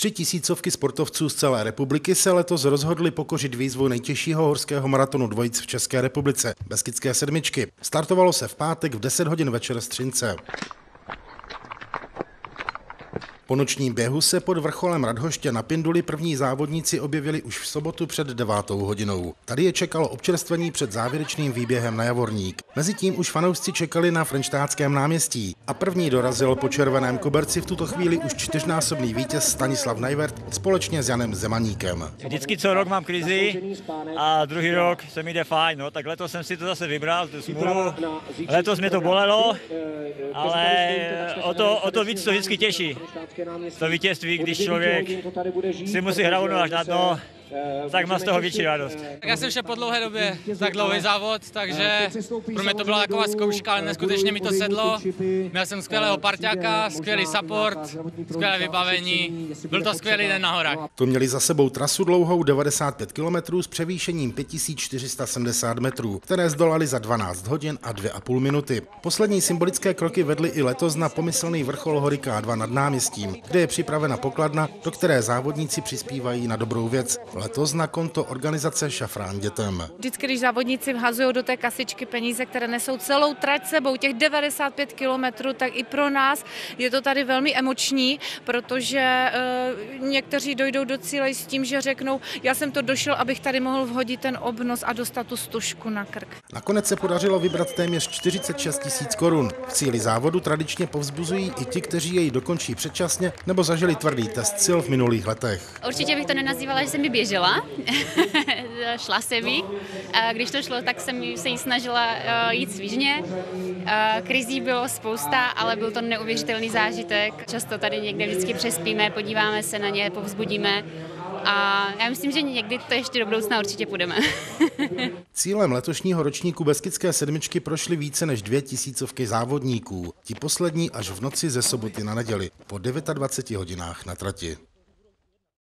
Tři tisícovky sportovců z celé republiky se letos rozhodli pokořit výzvu nejtěžšího horského maratonu dvojic v České republice, Beskidské sedmičky. Startovalo se v pátek v 10 hodin večer z Třince. Po nočním běhu se pod vrcholem Radhoště na Pinduli první závodníci objevili už v sobotu před devátou hodinou. Tady je čekalo občerstvení před závěrečným výběhem na Javorník. Mezitím už fanoušci čekali na Frenštátském náměstí a první dorazil po červeném koberci v tuto chvíli už čtyřnásobný vítěz Stanislav Najvert společně s Janem Zemaníkem. Vždycky co rok mám krizi a druhý rok se mi jde fajn, no, tak letos jsem si to zase vybral, tu smůlu. Letos mě to bolelo, ale o to, o to víc to vždycky těší to vítězství, když člověk si musí hrát až na dno, tak má z toho větší radost. Tak já jsem šel po dlouhé době tak dlouhý závod, takže pro mě to byla taková zkouška, ale neskutečně mi to sedlo. Měl jsem skvělého parťáka, skvělý support, skvělé vybavení, byl to skvělý den na horách. To měli za sebou trasu dlouhou 95 km s převýšením 5470 metrů, které zdolali za 12 hodin a 2,5 minuty. Poslední symbolické kroky vedly i letos na pomyslný vrchol hory K2 nad náměstím, kde je připravena pokladna, do které závodníci přispívají na dobrou věc. Letos na konto organizace Šafrán dětem. Vždycky, když závodníci vhazují do té kasičky peníze, které nesou celou trať sebou, těch 95 kilometrů, tak i pro nás je to tady velmi emoční, protože e, někteří dojdou do cíle s tím, že řeknou, já jsem to došel, abych tady mohl vhodit ten obnos a dostat tu stužku na krk. Nakonec se podařilo vybrat téměř 46 tisíc korun. V cíli závodu tradičně povzbuzují i ti, kteří jej dokončí předčasně nebo zažili tvrdý test sil v minulých letech. Určitě bych to nenazývala, že jsem mi běžela, šla se mi. Když to šlo, tak jsem se jí snažila eh, jít svížně. Eh, krizí bylo spousta, ale byl to neuvěřitelný zážitek. Často tady někde vždycky přespíme, podíváme se na ně, povzbudíme. A já myslím, že někdy to ještě do budoucna určitě půjdeme. Cílem letošního ročníku Beskidské sedmičky prošly více než dvě tisícovky závodníků. Ti poslední až v noci ze soboty na neděli po 29 hodinách na trati.